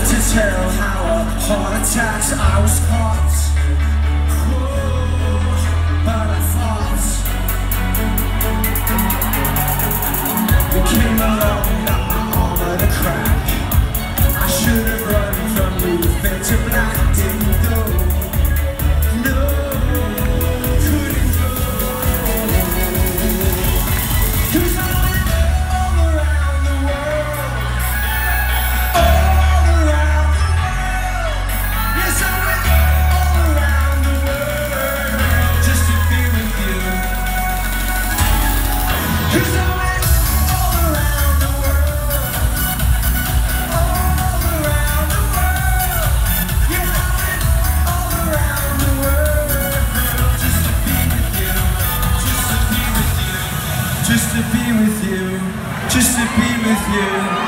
to tell how a heart attacks I was caught this year.